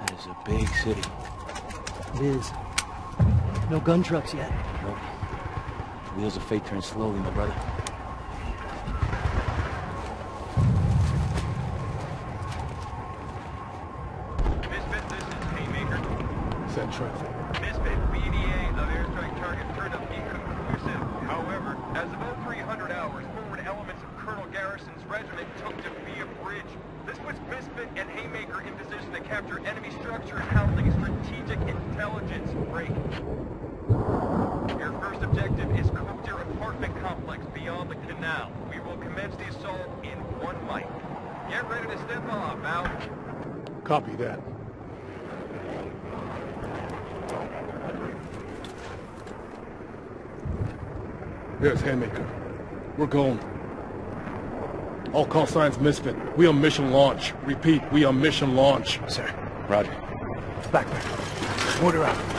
That is a big city. It is. No gun trucks yet. Nope. Wheels of fate turn slowly, my brother. Set traffic. Misfit, BDA of airstrike target turned up inconclusive. However, as of 0300 hours, forward elements of Colonel Garrison's regiment took to Via Bridge. This puts Misfit and Haymaker in position to capture enemy structures housing strategic intelligence break. Your first objective is Coaster apartment complex beyond the canal. We will commence the assault in one mic. Get ready to step off, out. Copy that. Here's Haymaker. We're going. All call signs Misfit. We on mission launch. Repeat, we on mission launch. Sir. Roger. Back back. Order out.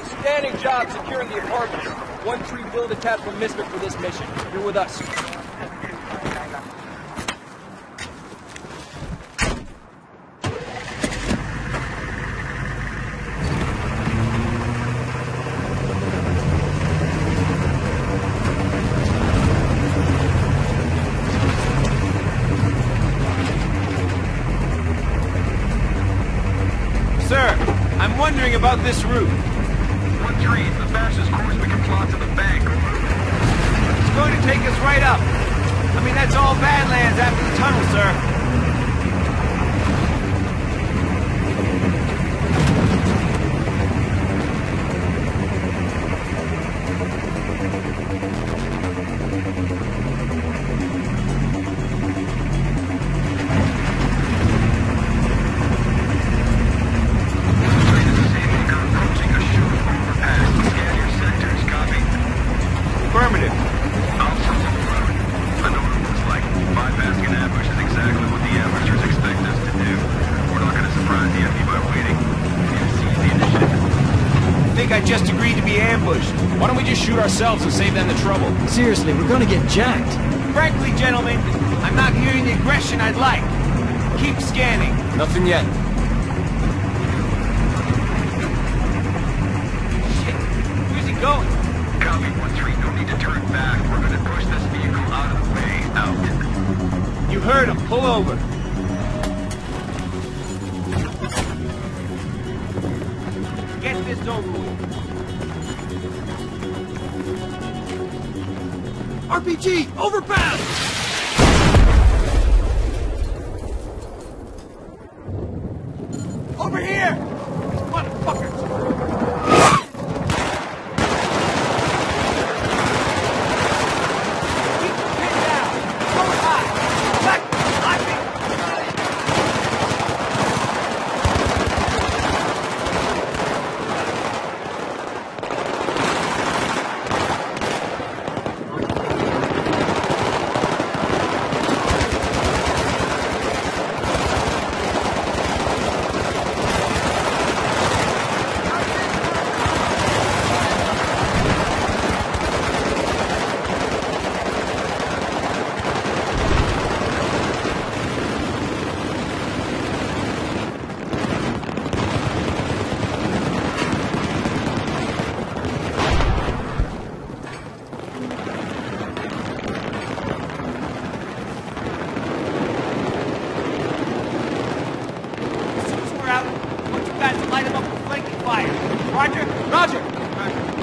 Outstanding job securing the apartments. One tree bill detached from Misfit for this mission. You're with us. Sir, I'm wondering about this route. Fastest course we can plot to the bank. It's going to take us right up. I mean, that's all Badlands after the tunnel, sir. I just agreed to be ambushed. Why don't we just shoot ourselves and save them the trouble? Seriously, we're gonna get jacked. Frankly, gentlemen, I'm not hearing the aggression I'd like. Keep scanning. Nothing yet. Shit. Where's he going? Copy one three. No need to turn back. We're going to push this vehicle out of the way. Out. You heard him. Pull over. RPG, overpass! Over here! Motherfuckers! Keep the pin down! Go high! Back! I As soon as we're out, I want you guys to light them up with flanking fire. Roger? Roger!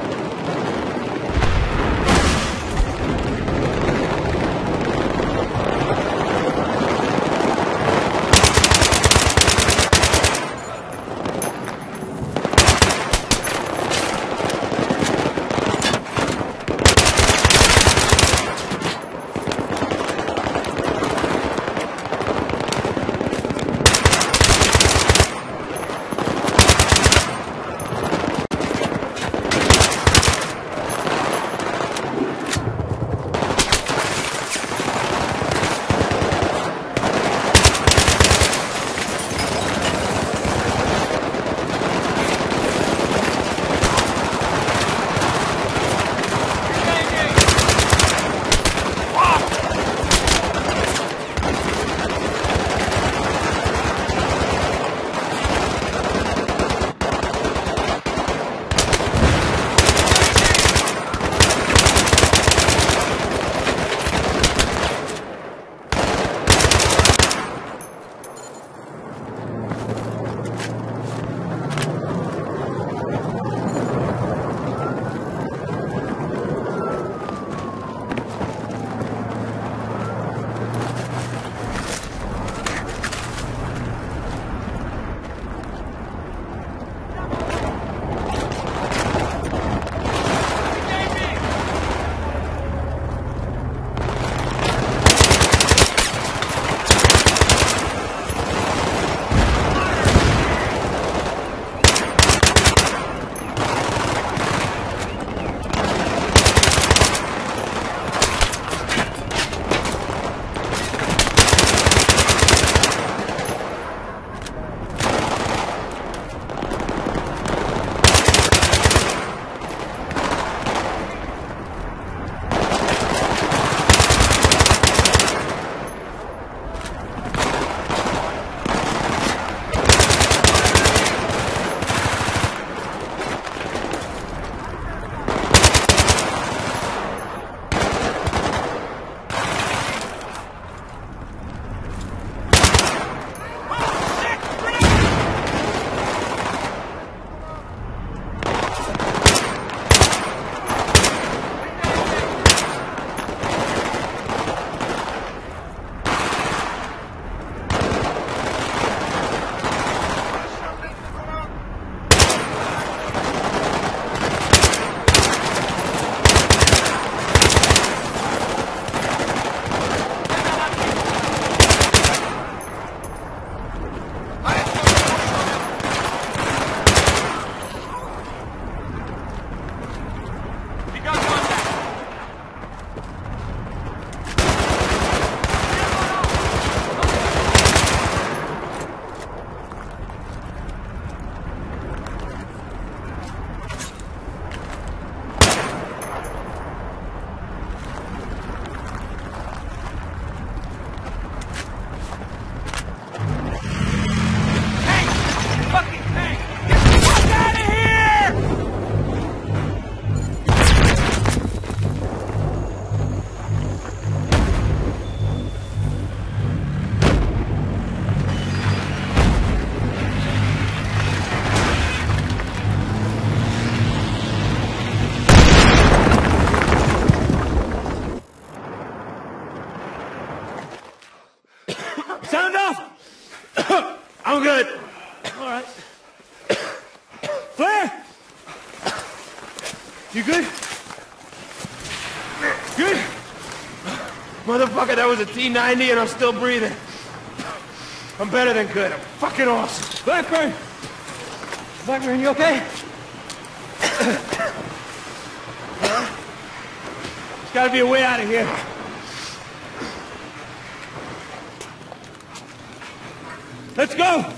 Was a T-90 and I'm still breathing. I'm better than good. I'm fucking awesome. Blackburn! Blackburn, you okay? There's gotta be a way out of here. Let's go!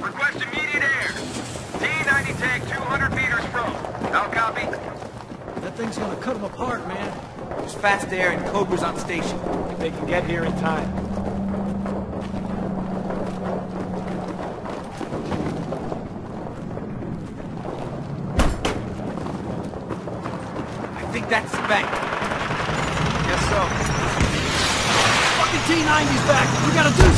Request immediate air. T-90 tank 200 meters from. I'll copy. That thing's gonna cut them apart, man. There's fast air and Cobra's on station. If they can get here in time. I think that's the bank. Guess so. Fucking T-90's back. We gotta do